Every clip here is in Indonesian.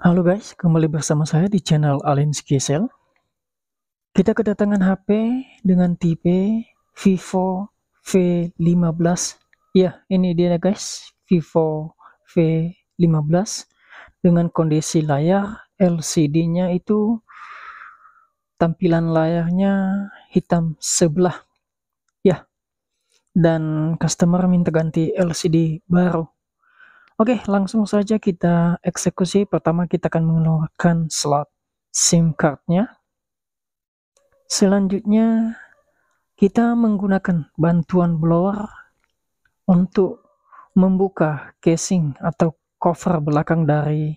Halo guys, kembali bersama saya di channel Alin Skisel. Kita kedatangan HP dengan tipe Vivo V15. Ya, ini dia guys, Vivo V15 dengan kondisi layar LCD-nya itu tampilan layarnya hitam sebelah. Ya. Dan customer minta ganti LCD baru. Oke, langsung saja kita eksekusi. Pertama kita akan mengeluarkan slot SIM cardnya. Selanjutnya kita menggunakan bantuan blower untuk membuka casing atau cover belakang dari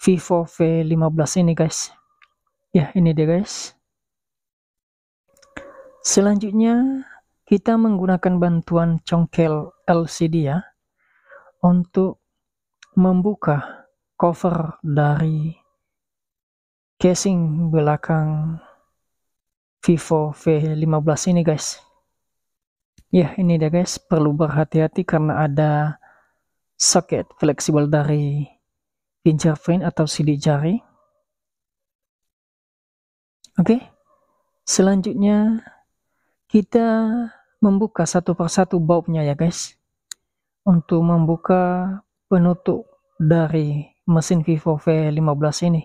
Vivo V15 ini guys. Ya, ini dia guys. Selanjutnya kita menggunakan bantuan congkel LCD ya untuk membuka cover dari casing belakang Vivo V15 ini guys. Ya ini dia guys. Perlu berhati-hati karena ada soket fleksibel dari fingerprint atau sidik jari. Oke. Selanjutnya kita membuka satu persatu bulbnya ya guys. Untuk membuka penutup dari mesin Vivo V15 ini.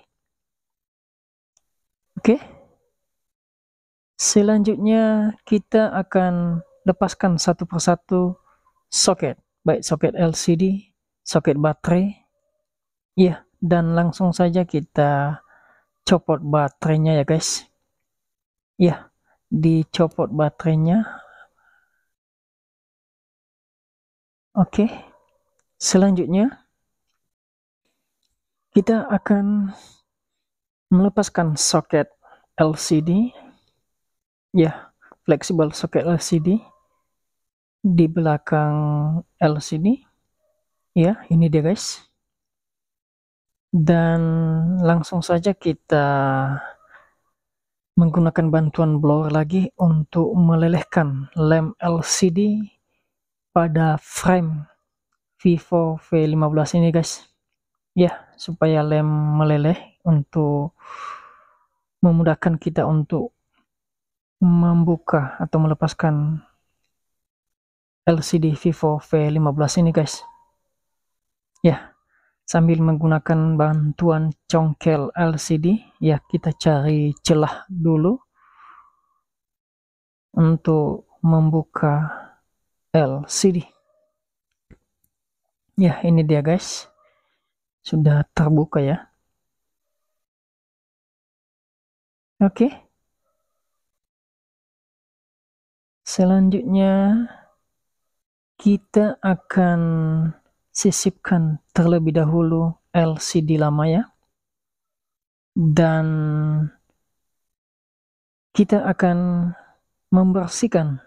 Oke. Selanjutnya kita akan lepaskan satu persatu soket, baik soket LCD, soket baterai. Ya, dan langsung saja kita copot baterainya ya guys. Ya, dicopot baterainya. Oke. Selanjutnya, kita akan melepaskan soket LCD, ya, fleksibel soket LCD di belakang LCD, ya, ini dia guys. Dan langsung saja kita menggunakan bantuan blower lagi untuk melelehkan lem LCD pada frame Vivo V15 ini guys. Ya supaya lem meleleh untuk memudahkan kita untuk membuka atau melepaskan LCD Vivo V15 ini guys. Ya sambil menggunakan bantuan congkel LCD ya kita cari celah dulu untuk membuka LCD Ya, ini dia guys. Sudah terbuka ya. Oke. Selanjutnya kita akan sisipkan terlebih dahulu LCD lama ya. Dan kita akan membersihkan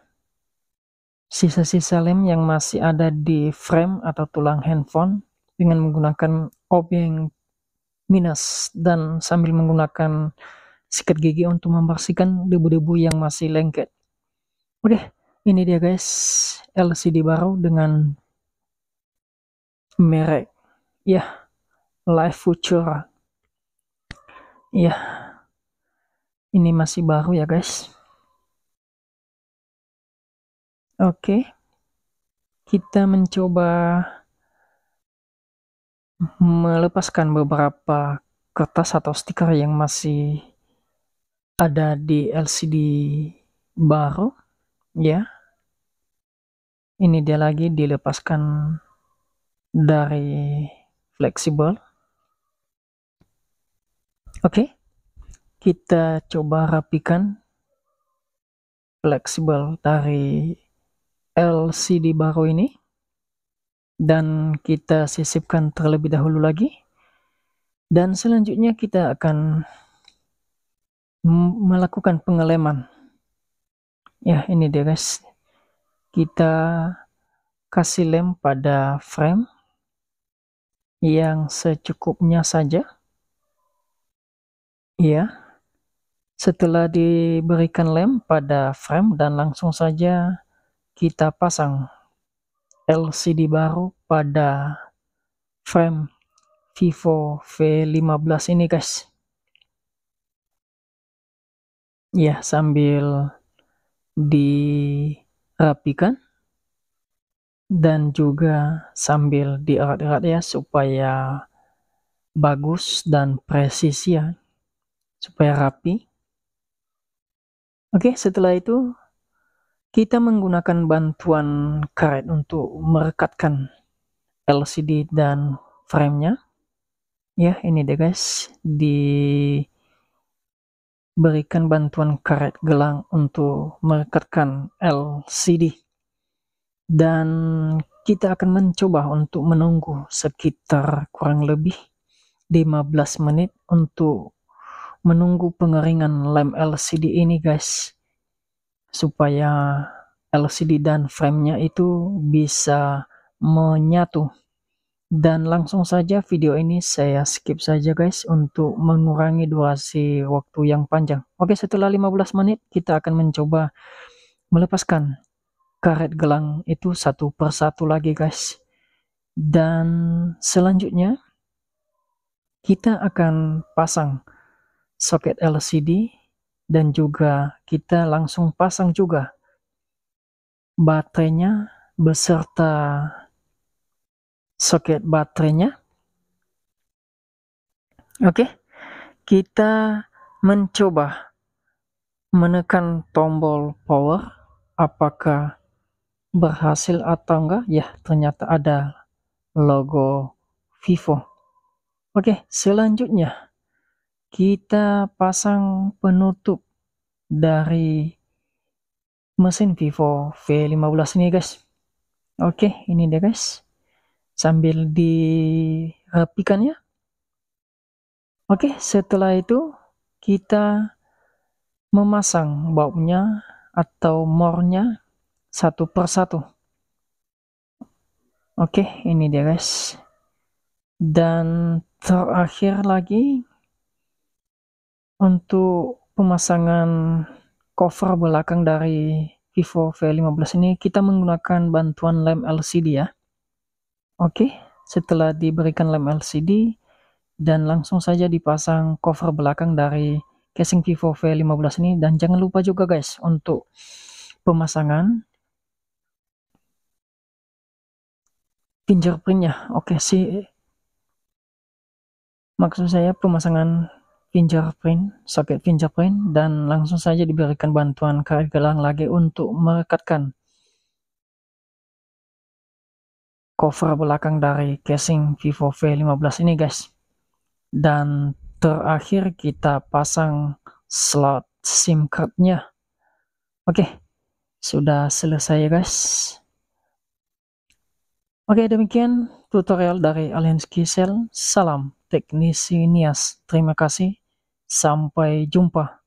sisa-sisa lem yang masih ada di frame atau tulang handphone dengan menggunakan obeng minus dan sambil menggunakan sikat gigi untuk membersihkan debu-debu yang masih lengket. Oke, ini dia guys LCD baru dengan merek ya Life Futura. Ya, ini masih baru ya guys. Oke. Kita mencoba melepaskan beberapa kertas atau stiker yang masih ada di LCD baru ya. Ini dia lagi dilepaskan dari fleksibel. Oke. Kita coba rapikan fleksibel dari LCD baru ini. Dan kita sisipkan terlebih dahulu lagi. Dan selanjutnya kita akan melakukan pengeleman ya ini dia guys. Kita kasih lem pada frame yang secukupnya saja. Ya setelah diberikan lem pada frame dan langsung saja kita pasang LCD baru pada frame Vivo V15 ini guys. Ya sambil dirapikan dan juga sambil dierat-erat ya supaya bagus dan presisi ya supaya rapi. Oke setelah itu kita menggunakan bantuan karet untuk merekatkan LCD dan framenya. Ya ini deh guys. Diberikan bantuan karet gelang untuk merekatkan LCD dan kita akan mencoba untuk menunggu sekitar kurang lebih 15 menit untuk menunggu pengeringan lem LCD ini guys supaya LCD dan framenya itu bisa menyatu dan langsung saja video ini saya skip saja guys untuk mengurangi durasi waktu yang panjang. Oke setelah 15 menit kita akan mencoba melepaskan karet gelang itu satu persatu lagi guys. Dan selanjutnya kita akan pasang soket LCD dan juga kita langsung pasang juga baterainya beserta soket baterainya. Oke, kita mencoba menekan tombol power. Apakah berhasil atau enggak? Ya, ternyata ada logo Vivo. Oke, selanjutnya kita pasang penutup dari mesin Vivo V15 ini guys. Oke, ini dia guys sambil dirapikan ya. Oke, setelah itu kita memasang bulbnya atau mornya satu persatu. Oke, ini dia guys. Dan terakhir lagi untuk pemasangan cover belakang dari Vivo V15 ini kita menggunakan bantuan lem LCD ya. Oke, setelah diberikan lem LCD dan langsung saja dipasang cover belakang dari casing Vivo V15 ini dan jangan lupa juga guys untuk pemasangan fingerprintnya. Oke sih, maksud saya pemasangan fingerprint, soket fingerprint dan langsung saja diberikan bantuan karet gelang lagi untuk merekatkan cover belakang dari casing Vivo V15 ini guys. Dan terakhir kita pasang slot SIM cardnya. Oke sudah selesai guys. Oke demikian tutorial dari Alien Skisel salam teknisi Nias. Terima kasih. Sampai jumpa